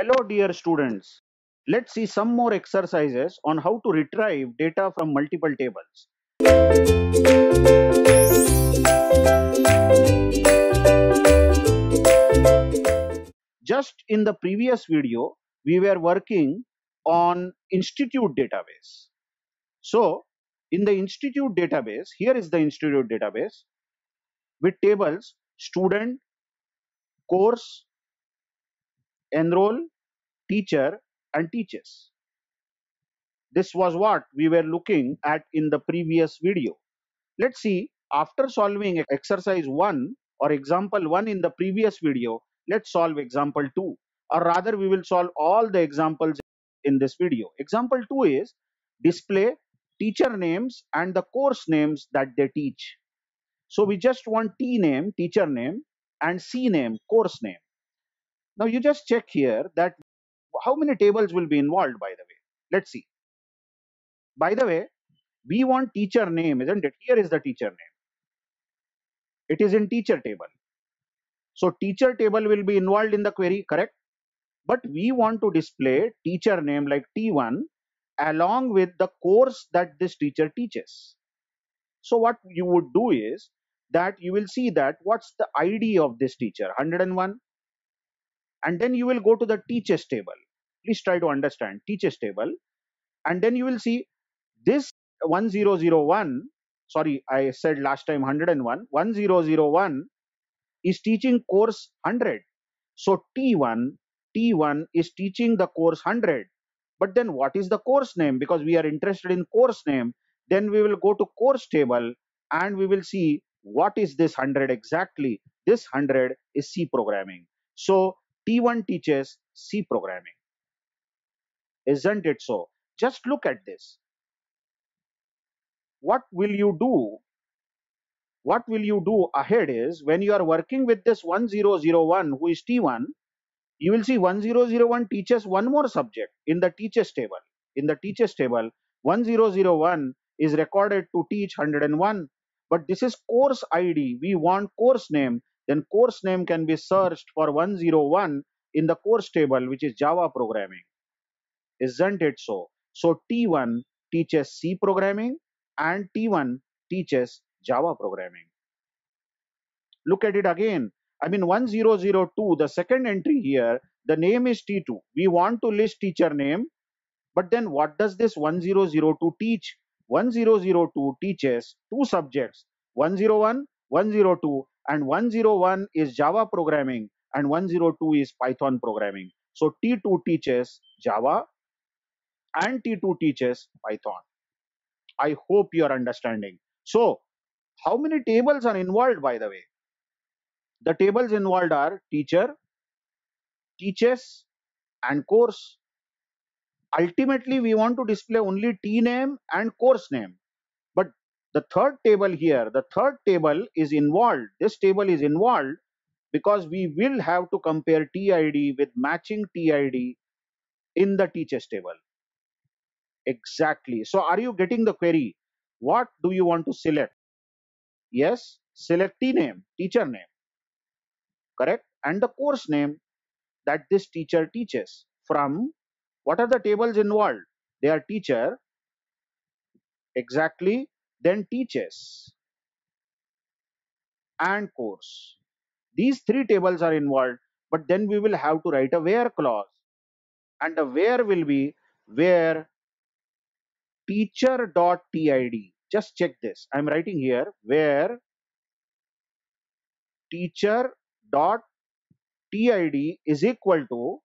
Hello dear students. Let's see some more exercises on how to retrieve data from multiple tables. Just in the previous video, we were working on institute database. So in the institute database, here is the institute database with tables student, course, enroll, teacher and teaches. This was what we were looking at in the previous video. Let's see, after solving exercise 1 or example 1 in the previous video, let's solve example 2. Or rather, we will solve all the examples in this video. Example 2 is display teacher names and the course names that they teach. So we just want T name, teacher name, and C name, course name. Now you just check here that how many tables will be involved by the way. Let's see. By the way, we want teacher name, isn't it? Here is the teacher name. It is in teacher table. So teacher table will be involved in the query, correct? But we want to display teacher name like T1 along with the course that this teacher teaches. So what you would do is that you will see that what's the ID of this teacher 101 and then you will go to the teachers table. Please try to understand. Teachers table. And then you will see this 1001 sorry I said last time 101 1001 is teaching course 100 so t1 t1 is teaching the course 100 but then what is the course name? Because we are interested in course name. Then we will go to course table and we will see what is this 100 exactly. This 100 is c programming. So t1 teaches c programming isn't it so just look at this what will you do what will you do ahead is when you are working with this 1001 who is T1, you will see 1001 teaches one more subject in the teachers table. In the teachers table, 1001 is recorded to teach 101. But this is course ID. We want course name. Then course name can be searched for 101 in the course table, which is Java programming. Isn't it so? So T1 teaches C programming and T1 teaches Java programming. Look at it again. I mean 1002, the second entry here, the name is T2. We want to list teacher name, but then what does this 1002 teach? 1002 teaches two subjects, 101, 102, and 101 is Java programming and 102 is Python programming. So T2 teaches Java and T2 teaches Python. I hope you are understanding. So how many tables are involved by the way? The tables involved are teacher, teaches, and course. Ultimately, we want to display only T name and course name. The third table here, the third table is involved. This table is involved because we will have to compare TID with matching TID in the teachers table. Exactly. So are you getting the query? What do you want to select? Yes, select T name, teacher name, correct? And the course name that this teacher teaches from what are the tables involved? They are teacher, exactly, then teaches and course. These three tables are involved, but then we will have to write a where clause. And the where will be where teacher.tid. Just check this. I'm writing here where teacher.tid is equal to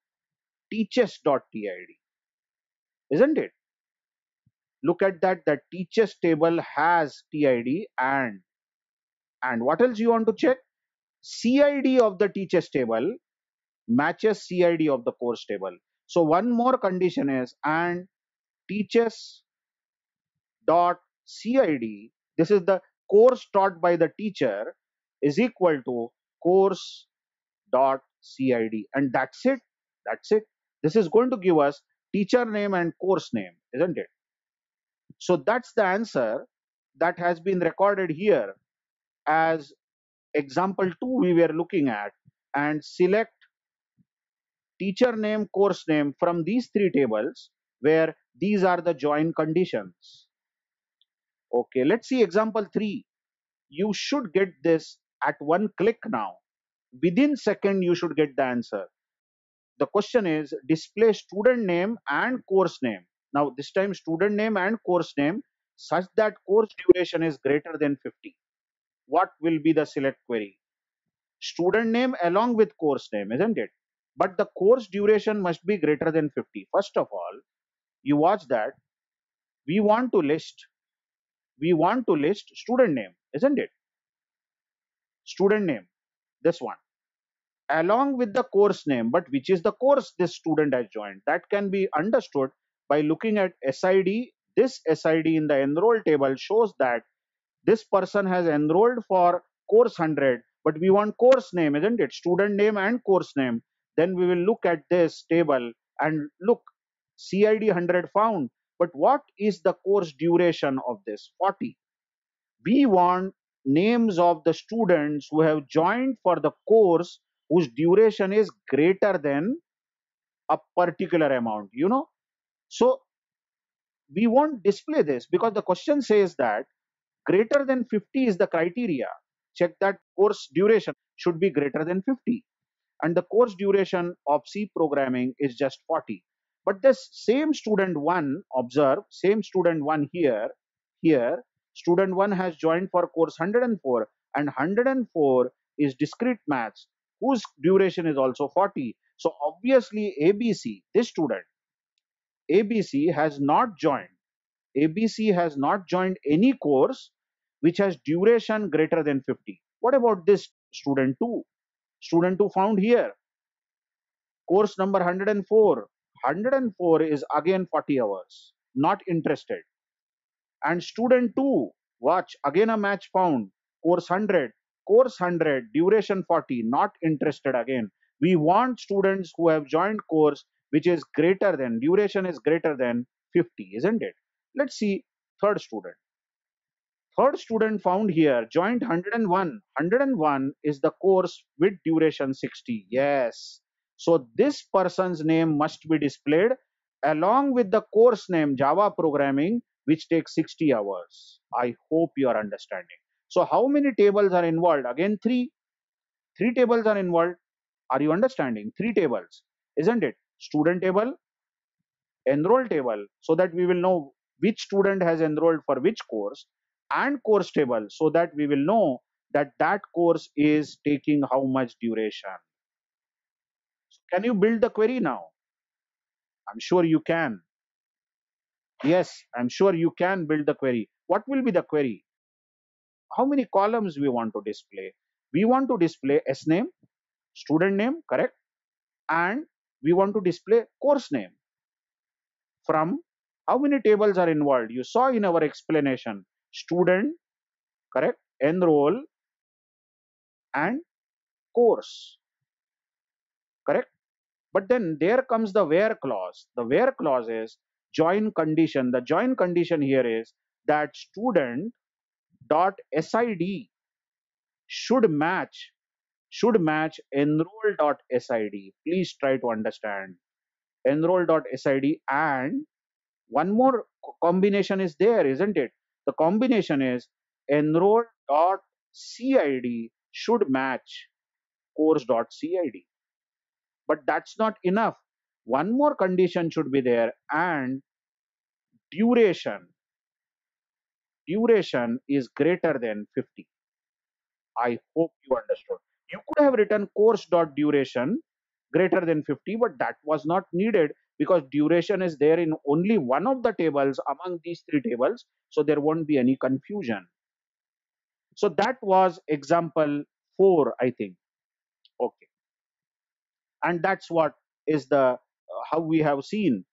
teachers.tid. Isn't it? Look at that. the teachers table has TID and and what else you want to check? CID of the teachers table matches CID of the course table. So one more condition is and teachers dot CID. This is the course taught by the teacher is equal to course dot CID and that's it. That's it. This is going to give us teacher name and course name, isn't it? So that's the answer that has been recorded here as example 2 we were looking at and select teacher name, course name from these three tables where these are the join conditions. Okay, let's see example 3. You should get this at one click now. Within second, you should get the answer. The question is display student name and course name. Now this time student name and course name such that course duration is greater than 50. What will be the select query? Student name along with course name, isn't it? But the course duration must be greater than 50. First of all, you watch that we want to list we want to list student name, isn't it? Student name, this one along with the course name, but which is the course this student has joined. That can be understood by looking at SID. This SID in the enroll table shows that this person has enrolled for course 100, but we want course name, isn't it? Student name and course name. Then we will look at this table and look, CID 100 found. But what is the course duration of this? 40. We want names of the students who have joined for the course whose duration is greater than a particular amount you know so we won't display this because the question says that greater than 50 is the criteria. Check that course duration. Should be greater than 50 and the course duration of c programming is just 40 but this same student one observe same student one here here student one has joined for course 104 and 104 is discrete maths whose duration is also 40. So obviously ABC, this student, ABC has not joined. ABC has not joined any course which has duration greater than 50. What about this student 2? Student 2 found here. Course number 104. 104 is again 40 hours. Not interested. And student 2, watch, again a match found. Course 100 course 100 duration 40 not interested again we want students who have joined course which is greater than duration is greater than 50 isn't it let's see third student third student found here joined 101 101 is the course with duration 60 yes so this person's name must be displayed along with the course name java programming which takes 60 hours i hope you are understanding so how many tables are involved? Again, three. Three tables are involved. Are you understanding? Three tables, isn't it? Student table, enroll table, so that we will know which student has enrolled for which course, and course table, so that we will know that that course is taking how much duration. So can you build the query now? I'm sure you can. Yes, I'm sure you can build the query. What will be the query? how many columns we want to display. We want to display S name, student name, correct? And we want to display course name. From how many tables are involved? You saw in our explanation, student, correct? Enroll and course, correct? But then there comes the where clause. The where clause is join condition. The join condition here is that student dot sid should match should match enroll dot sid please try to understand. Enroll dot sid and one more combination is there isn't it? The combination is enroll dot cid should match course dot cid but that's not enough. One more condition should be there and duration. Duration is greater than 50. I hope you understood. You could have written course dot duration greater than 50, but that was not needed because duration is there in only one of the tables among these three tables, so there won't be any confusion. So that was example 4, I think. Okay. And that's what is the uh, how we have seen.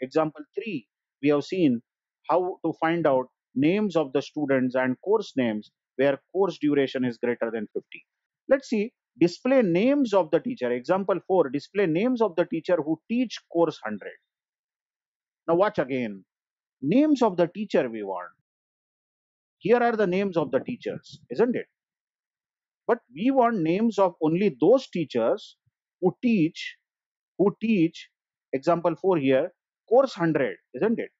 Example 3, we have seen how to find out names of the students and course names where course duration is greater than 50. Let's see, display names of the teacher. Example 4, display names of the teacher who teach course 100. Now watch again. Names of the teacher we want. Here are the names of the teachers, isn't it? But we want names of only those teachers who teach who teach example 4 here course 100 isn't it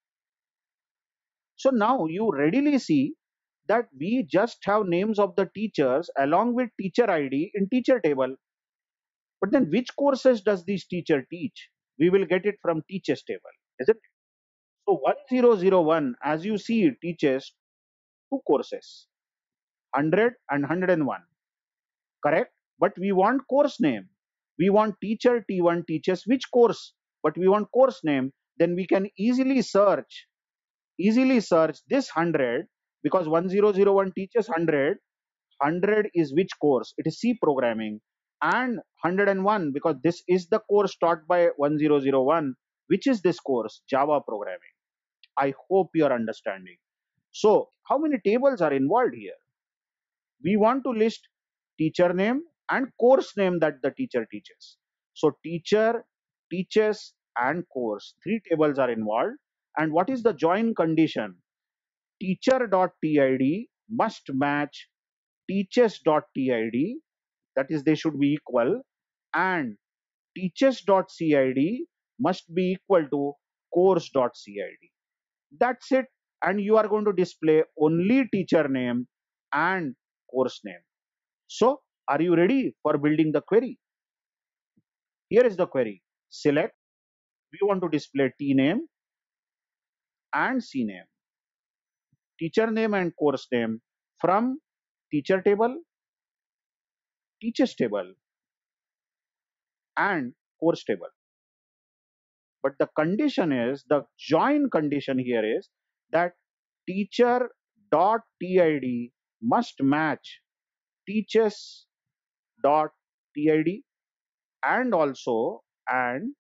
so now you readily see that we just have names of the teachers along with teacher id in teacher table. But then which courses does this teacher teach? We will get it from teachers table isn't it? So 1001 as you see it teaches two courses 100 and 101 correct? But we want course name. We want teacher t1 teaches which course? But we want course name. Then we can easily search easily search this 100 because 1001 teaches 100 100 is which course? It is c programming. And 101 because this is the course taught by 1001 which is this course? Java programming. I hope you are understanding. So how many tables are involved here? We want to list teacher name and course name that the teacher teaches. So teacher, teaches and course, three tables are involved. And what is the join condition? Teacher.tid must match teaches.tid, that is they should be equal, and teaches.cid must be equal to course.cid. That's it. And you are going to display only teacher name and course name. So are you ready for building the query? Here is the query. Select. We want to display T name and C name. Teacher name and course name from teacher table, teachers table and course table. But the condition is, the join condition here is that teacher dot tid must match teachers dot tid and also and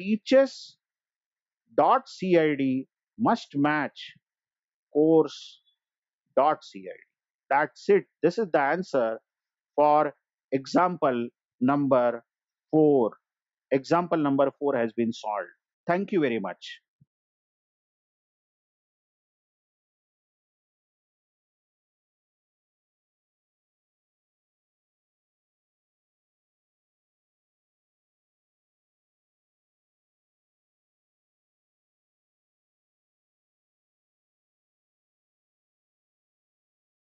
teachers dot cid must match course dot cid that's it. This is the answer for example number 4 example number 4 has been solved. Thank you very much